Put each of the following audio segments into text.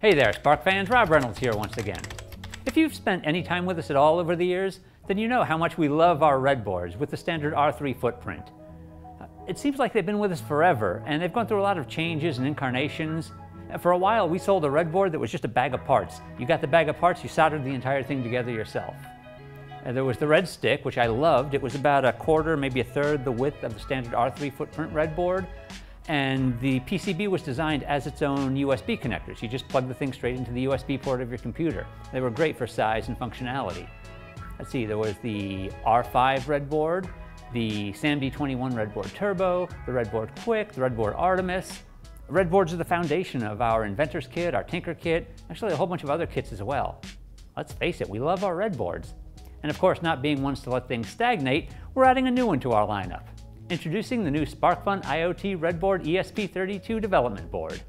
Hey there, Spark fans, Rob Reynolds here once again. If you've spent any time with us at all over the years, then you know how much we love our red boards with the standard R3 footprint. It seems like they've been with us forever, and they've gone through a lot of changes and incarnations. For a while, we sold a red board that was just a bag of parts. You got the bag of parts, you soldered the entire thing together yourself. And there was the red stick, which I loved. It was about a quarter, maybe a third the width of the standard R3 footprint red board. And the PCB was designed as its own USB connectors. You just plug the thing straight into the USB port of your computer. They were great for size and functionality. Let's see, there was the R5 Redboard, the SAMD21 Redboard Turbo, the Redboard Qwiic, the Redboard Artemis. Redboards are the foundation of our Inventor's Kit, our Tinker Kit, actually a whole bunch of other kits as well. Let's face it, we love our Redboards. And of course, not being ones to let things stagnate, we're adding a new one to our lineup. Introducing the new SparkFun IoT Redboard ESP32 development board.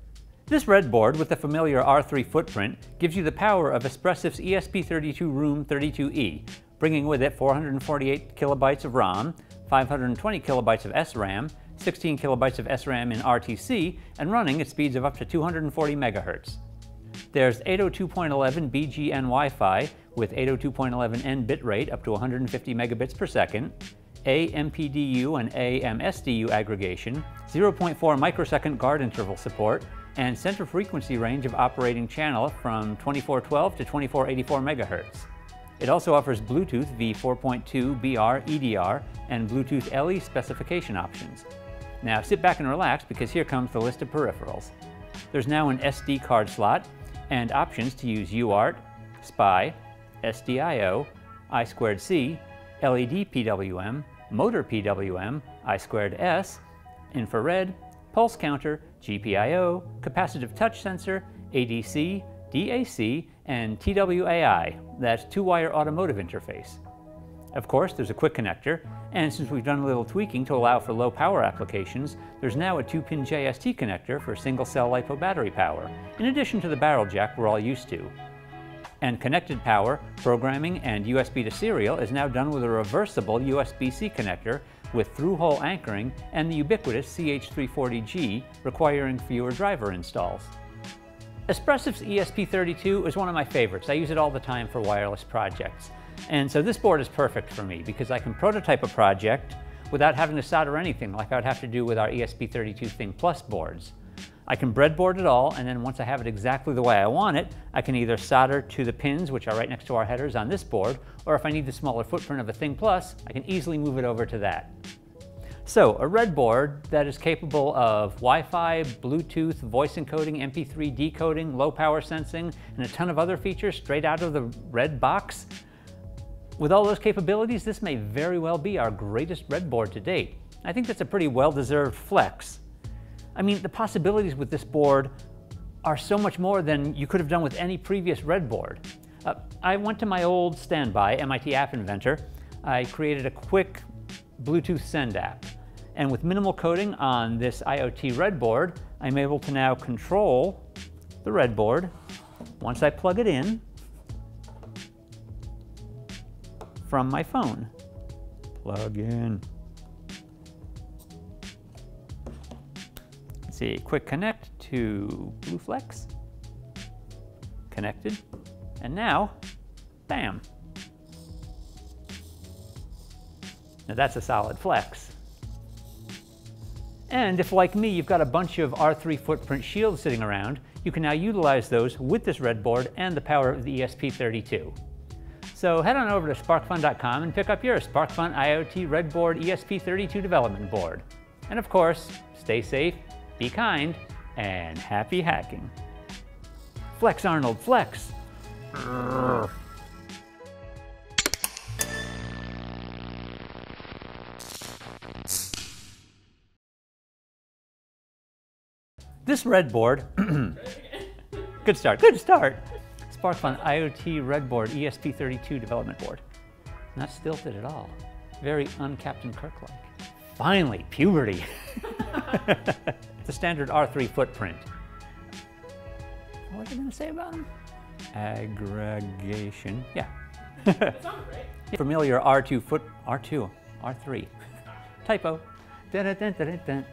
This redboard with the familiar R3 footprint gives you the power of Espressif's ESP32 WROOM 32E, bringing with it 448 kilobytes of ROM, 520 kilobytes of SRAM, 16 kilobytes of SRAM in RTC, and running at speeds of up to 240 megahertz. There's 802.11 BGN Wi-Fi with 802.11n bitrate up to 150 megabits per second, AMPDU and AMSDU aggregation, 0.4 microsecond guard interval support, and center frequency range of operating channel from 2412 to 2484 megahertz. It also offers Bluetooth v4.2 BR EDR and Bluetooth LE specification options. Now sit back and relax because here comes the list of peripherals. There's now an SD card slot and options to use UART, SPI, SDIO, I2C, LED PWM, motor PWM, I2S, infrared, pulse counter, GPIO, capacitive touch sensor, ADC, DAC, and TWAI, that's two-wire automotive interface. Of course, there's a Qwiic connector, and since we've done a little tweaking to allow for low power applications, there's now a 2-pin JST connector for single-cell LiPo battery power, in addition to the barrel jack we're all used to. And connected power, programming, and USB to serial is now done with a reversible USB-C connector with through-hole anchoring and the ubiquitous CH340G requiring fewer driver installs. Espressif's ESP32 is one of my favorites. I use it all the time for wireless projects. And so this board is perfect for me because I can prototype a project without having to solder anything like I would have to do with our ESP32 Thing Plus boards. I can breadboard it all, and then once I have it exactly the way I want it, I can either solder to the pins, which are right next to our headers on this board, or if I need the smaller footprint of a Thing Plus, I can easily move it over to that. So a red board that is capable of Wi-Fi, Bluetooth, voice encoding, MP3 decoding, low power sensing, and a ton of other features straight out of the red box. With all those capabilities, this may very well be our greatest red board to date. I think that's a pretty well-deserved flex. I mean, the possibilities with this board are so much more than you could have done with any previous red board. Uh, I went to my old standby, MIT App Inventor. I created a quick Bluetooth send app. And with minimal coding on this IoT red board, I'm able to now control the red board once I plug it in from my phone. Plug in. See, quick connect to BlueFlex. Connected. And now, bam, Now that's a solid flex. And if, like me, you've got a bunch of R3 footprint shields sitting around, you can now utilize those with this red board and the power of the ESP32. So head on over to sparkfun.com and pick up your SparkFun IoT Redboard ESP32 development board. And of course, stay safe, be kind, and happy hacking. Flex Arnold, flex! Urgh. This red board, good start, good start. SparkFun IoT Redboard ESP32 development board. Not stilted at all. Very un-Captain Kirk-like. Finally, puberty. the standard R3 footprint. What was I going to say about them? Aggregation. Yeah. Familiar R2 foot, R2, R3. Typo. Dun, dun, dun,